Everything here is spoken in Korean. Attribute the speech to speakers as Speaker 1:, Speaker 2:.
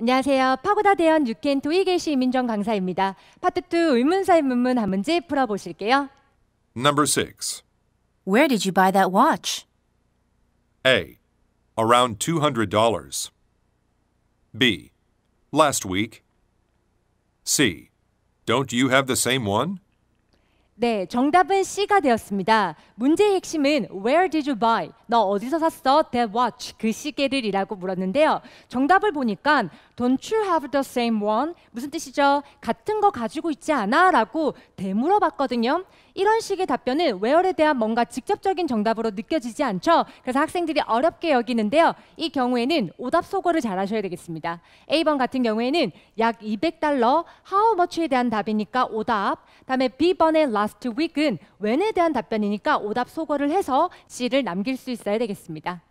Speaker 1: 안녕하세요. 파고다 대연 유캔 도이게시 민정 강사입니다. 파트 2 의문사의 문문 한 문제 풀어보실게요.
Speaker 2: Number 6.
Speaker 3: Where did you buy that watch?
Speaker 2: A. Around $200. B. Last week. C. Don't you have the same one?
Speaker 1: 네, 정답은 C가 되었습니다. 문제의 핵심은 Where did you buy? 너 어디서 샀어? That watch, 그 시계를 이라고 물었는데요. 정답을 보니까 Don't you have the same one? 무슨 뜻이죠? 같은 거 가지고 있지 않아? 라고 되물어봤거든요. 이런 식의 답변은 where에 대한 뭔가 직접적인 정답으로 느껴지지 않죠. 그래서 학생들이 어렵게 여기는데요. 이 경우에는 오답 소거를 잘 하셔야 되겠습니다. A번 같은 경우에는 약 200달러 how much에 대한 답이니까 오답. 다음에 B번의 last week은 when에 대한 답변이니까 오답 소거를 해서 C를 남길 수 있어야 되겠습니다.